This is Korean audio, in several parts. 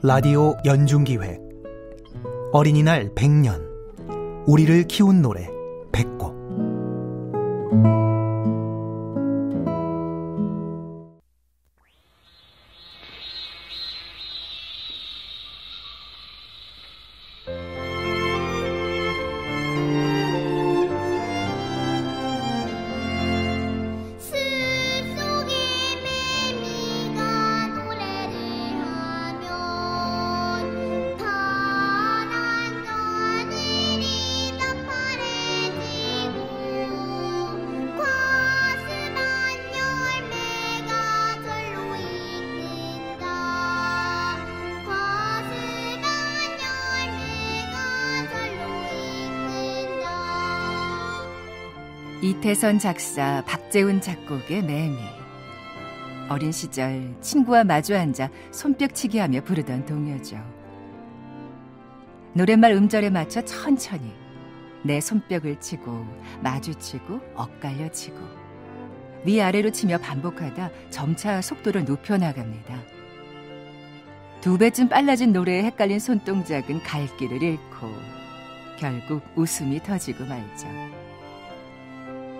라디오 연중기획. 어린이날 100년. 우리를 키운 노래 100곡 이태선 작사, 박재훈 작곡의 매미. 어린 시절 친구와 마주 앉아 손뼉치기 하며 부르던 동요죠. 노랫말 음절에 맞춰 천천히 내 손뼉을 치고 마주치고 엇갈려 치고 위아래로 치며 반복하다 점차 속도를 높여 나갑니다. 두 배쯤 빨라진 노래에 헷갈린 손동작은 갈 길을 잃고 결국 웃음이 터지고 말죠.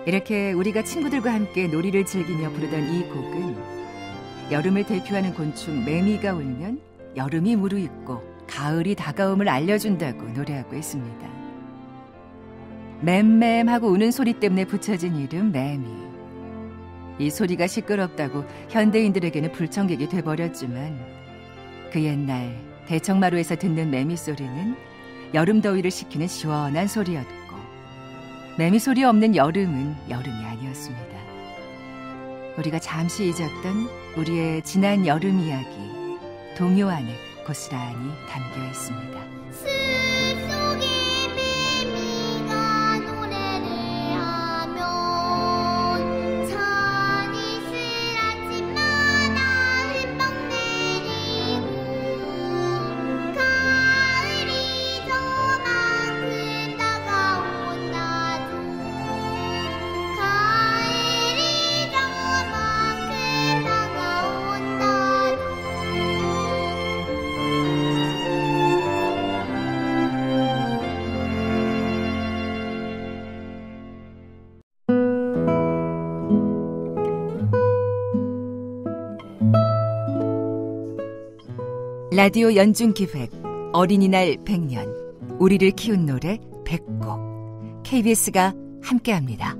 이렇게 우리가 친구들과 함께 놀이를 즐기며 부르던 이 곡은 여름을 대표하는 곤충 매미가 울면 여름이 무르익고 가을이 다가옴을 알려준다고 노래하고 있습니다. 맴맴하고 우는 소리 때문에 붙여진 이름 매미. 이 소리가 시끄럽다고 현대인들에게는 불청객이 돼버렸지만 그 옛날 대청마루에서 듣는 매미 소리는 여름 더위를 식히는 시원한 소리였고 매미 소리 없는 여름은 여름이 아니었습니다. 우리가 잠시 잊었던 우리의 지난 여름 이야기 동요 안에 고스란히 담겨 있습니다. 라디오 연중 기획 어린이날 100년 우리를 키운 노래 100곡 KBS가 함께합니다.